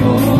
Oh